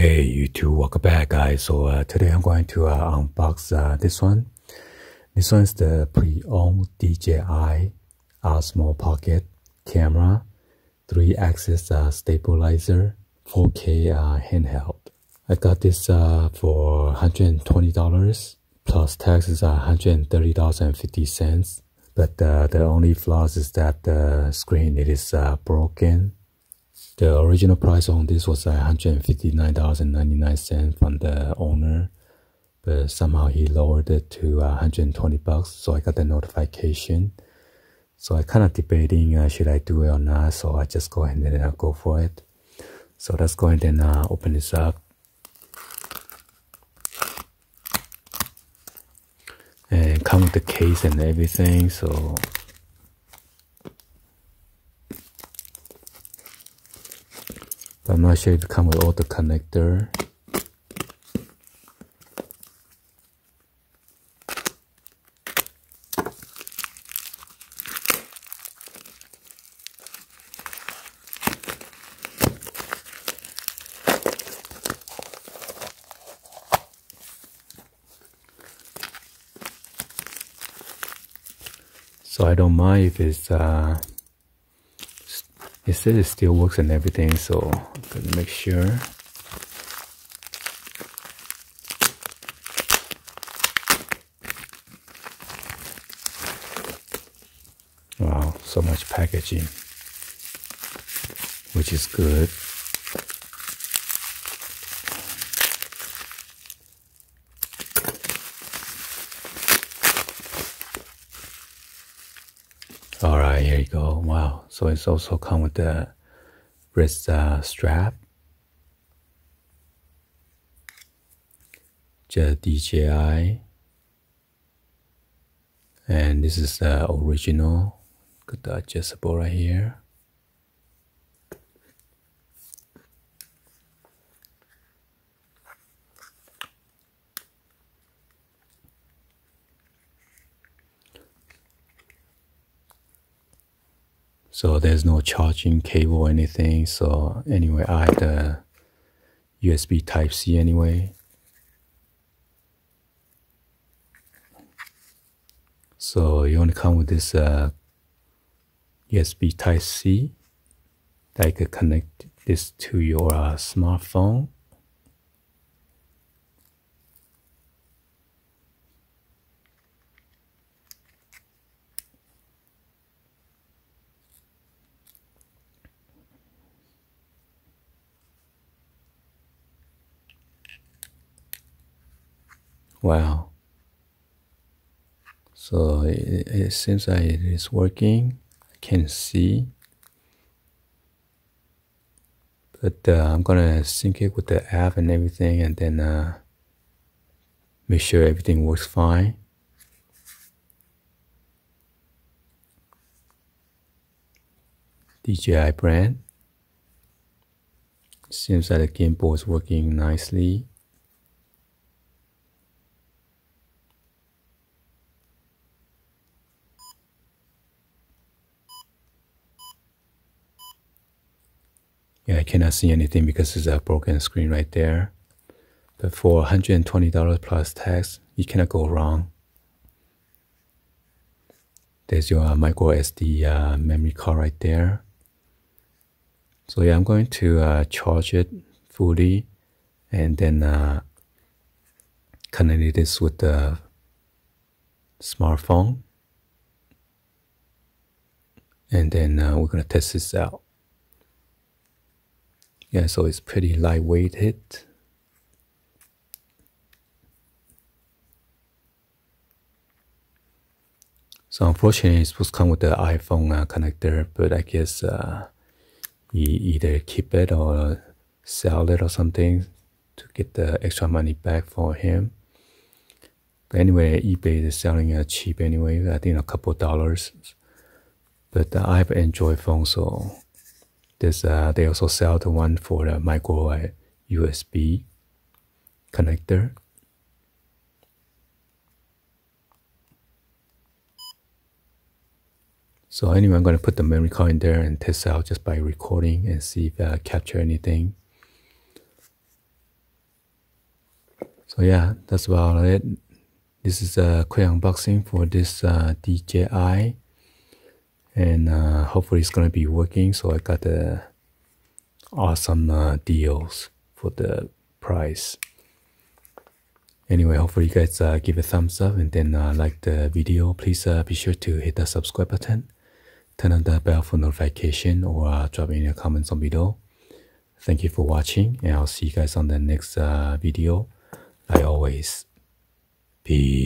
Hey YouTube, welcome back guys. So uh, today I'm going to uh, unbox uh, this one. This one is the pre-owned DJI Osmo Pocket camera, 3-axis uh, stabilizer, 4K uh, handheld. I got this uh, for $120 plus taxes are $130.50. But the only flaws is that the screen it is broken the original price on this was $159.99 from the owner, but somehow he lowered it to 120 bucks. So I got the notification. So I kind of debating uh, should I do it or not. So I just go ahead and uh, go for it. So let's go ahead and uh, open this up. And come with the case and everything. So I'm not sure it comes with all the connector. So I don't mind if it's uh, it says it still works and everything, so I'm gonna make sure. Wow, so much packaging, which is good. All right, here you go. Wow. So it's also come with the wrist uh, strap. Just DJI. And this is the original. Got the adjustable right here. So there's no charging cable or anything. So anyway I have the USB type C anyway. So you want to come with this uh, USB type C that you can connect this to your uh, smartphone Wow. So it, it seems like it is working. I can see. But uh, I'm gonna sync it with the app and everything and then uh, make sure everything works fine. DJI brand. Seems like the gimbal is working nicely. Yeah, I cannot see anything because it's a broken screen right there. But for $120 plus tax, you cannot go wrong. There's your micro SD uh, memory card right there. So yeah, I'm going to uh, charge it fully and then uh, connect this with the smartphone. And then uh, we're going to test this out. Yeah, so it's pretty lightweighted. So unfortunately, it's supposed to come with the iPhone uh, connector, but I guess uh, you either keep it or sell it or something to get the extra money back for him. But anyway, eBay is selling it cheap anyway. I think a couple dollars. But uh, I have Android phone, so this uh, they also sell the one for the micro uh, USB connector. So anyway, I'm going to put the memory card in there and test out just by recording and see if I capture anything. So yeah, that's about it. This is a quick unboxing for this uh, DJI, and uh, hopefully it's gonna be working. So I got the awesome uh, deals for the price. Anyway, hopefully you guys uh, give a thumbs up and then uh, like the video. Please uh, be sure to hit the subscribe button, turn on the bell for notification, or uh, drop in your comments on below. Thank you for watching, and I'll see you guys on the next video. Like always, peace.